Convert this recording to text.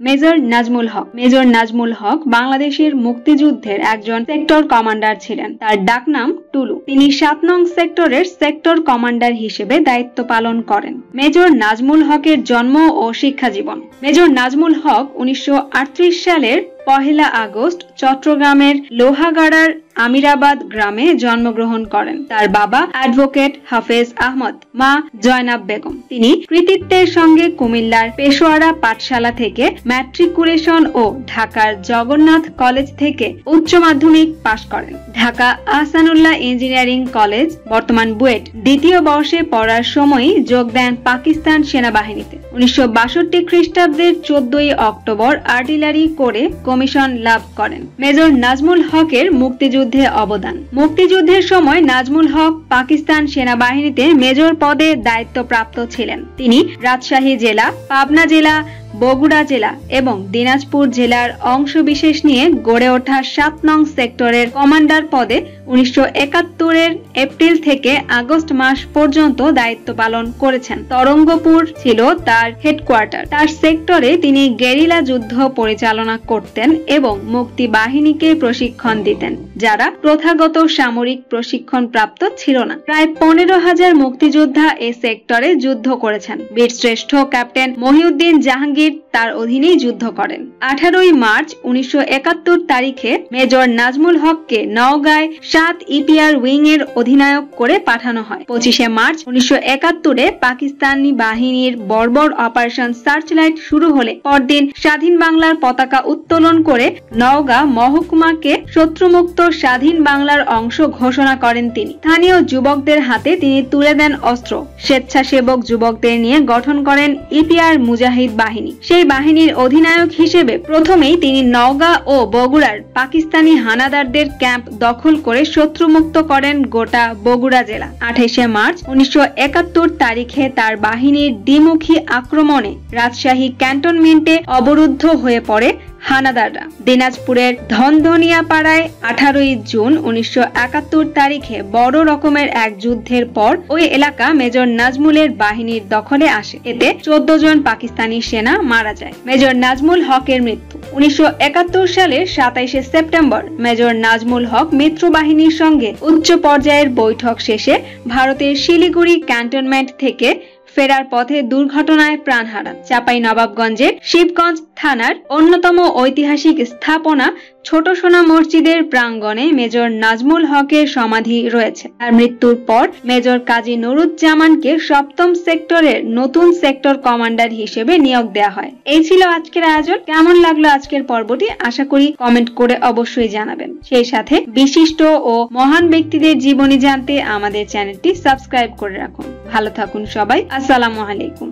Major Nazmul Haque. Major Nazmul Haque বাংলাদেশের মুক্তিযুদ্ধের একজন সেক্টর কমান্ডার ছিলেন। তার ডাকনাম টুলু তিনি সাত নং সেক্টরের সেক্টর কমান্ডার হিসেবে দায়িত্ব পালন করেন। মেজর নাজমুল হকের জন্ম ও শিক্ষা জীবন মেজর নাজমুল হক উনিশশো আটত্রিশ সালের পহেলা আগস্ট চট্টগ্রামের লোহাগাড়ার আমিরাবাদ গ্রামে জন্মগ্রহণ করেন। তার বাবা অ্যাডভোকেট হাফেজ আহমদ, মা জয়নাব বেগম। তিনি কৃতিত্বের সঙ্গে কুমিল্লার পেশোয়ারা পাঠশালা থেকে ম্যাট্রিকুলেশন ও ঢাকার জগন্নাথ কলেজ থেকে উচ্চ মাধ্যমিক পাশ করেন। ঢাকা আহসানুল্লাহ ইঞ্জিনিয়ারিং কলেজ, বর্তমান বুয়েট, দ্বিতীয় বর্ষে পড়ার সময়ই যোগ দেন পাকিস্তান সেনাবাহিনীতে। উনিশশো বাষট্টি খ্রিস্টাব্দের চোদ্দই অক্টোবর আর্টিলারি করে কমিশন লাভ করেন। মেজর নাজমুল হকের মুক্তিযুদ্ধে অবদান। মুক্তিযুদ্ধের সময় নাজমুল হক পাকিস্তান সেনাবাহিনীতে মেজর পদে দায়িত্বপ্রাপ্ত ছিলেন। তিনি রাজশাহী জেলা, পাবনা জেলা বগুড়া জেলা এবং দিনাজপুর জেলার অংশবিশেষ নিয়ে গড়ে ওঠা সাত নং সেক্টরের কমান্ডার পদে উনিশশো এপ্রিল থেকে আগস্ট মাস পর্যন্ত দায়িত্ব পালন করেছেন। তরঙ্গপুর ছিল তার হেডকোয়ার্টার। তার সেক্টরে তিনি গেরিলা যুদ্ধ পরিচালনা করতেন এবং মুক্তি বাহিনীকে প্রশিক্ষণ দিতেন, যারা প্রথাগত সামরিক প্রশিক্ষণ প্রাপ্ত ছিল না। প্রায় পনেরো হাজার মুক্তিযোদ্ধা এ সেক্টরে যুদ্ধ করেছেন। বীরশ্রেষ্ঠ ক্যাপ্টেন মহিউদ্দিন জাহাঙ্গীর তার অধীনেই যুদ্ধ করেন। আঠারোই মার্চ উনিশশো একাত্তর তারিখে মেজর নাজমুল হককে নওগাঁয় সাত ইপিআর উইং এর অধিনায়ক করে পাঠানো হয়। পঁচিশে মার্চ উনিশশো একাত্তরে পাকিস্তানি বাহিনীর বর্বর অপারেশন সার্চলাইট শুরু হলে পরদিন স্বাধীন বাংলার পতাকা উত্তোলন করে নওগাঁ মহকুমাকে শত্রুমুক্ত স্বাধীন বাংলার অংশ ঘোষণা করেন তিনি। স্থানীয় যুবকদের হাতে তিনি তুলে দেন অস্ত্র। স্বেচ্ছাসেবক যুবকদের নিয়ে গঠন করেন ইপিআর মুজাহিদ বাহিনী। সেই বাহিনীর অধিনায়ক হিসেবে প্রথমেই তিনি নওগাঁ ও বগুড়ার পাকিস্তানি হানাদারদের ক্যাম্প দখল করে শত্রুমুক্ত করেন গোটা বগুড়া জেলা। আঠাইশে মার্চ উনিশশো একাত্তর তারিখে তার বাহিনীর দ্বিমুখী আক্রমণে রাজশাহী ক্যান্টনমেন্টে অবরুদ্ধ হয়ে পড়ে হানাদাররা। দিনাজপুরের ধনধনিয়া পাড়ায় আঠারোই জুন উনিশশো একাত্তর তারিখে বড় রকমের এক যুদ্ধের পর ওই এলাকা মেজর নাজমুলের বাহিনীর দখলে আসে। এতে চোদ্দ জন পাকিস্তানি সেনা মারা যায়। মেজর নাজমুল হকের মৃত্যু। উনিশশো সালের সাতাইশে সেপ্টেম্বর মেজর নাজমুল হক মিত্র বাহিনীর সঙ্গে উচ্চ পর্যায়ের বৈঠক শেষে ভারতের শিলিগুড়ি ক্যান্টনমেন্ট থেকে ফেরার পথে দুর্ঘটনায় প্রাণ হারান। চাপাই নবাবগঞ্জের শিবগঞ্জ থানার অন্যতম ঐতিহাসিক স্থাপনা ছোট সোনা মসজিদের প্রাঙ্গণে মেজর নাজমুল হকের সমাধি রয়েছে। তার মৃত্যুর পর মেজর কাজী নুরুজ্জামানকে সপ্তম সেক্টরের নতুন সেক্টর কমান্ডার হিসেবে নিয়োগ দেওয়া হয়। এই ছিল আজকের আয়োজন। কেমন লাগল আজকের পর্বটি? আশা করি কমেন্ট করে অবশ্যই জানাবেন। সেই সাথে বিশিষ্ট ও মহান ব্যক্তিদের জীবনী জানতে আমাদের চ্যানেলটি সাবস্ক্রাইব করে রাখুন। ভালো থাকুন সবাই। আসসালামু আলাইকুম।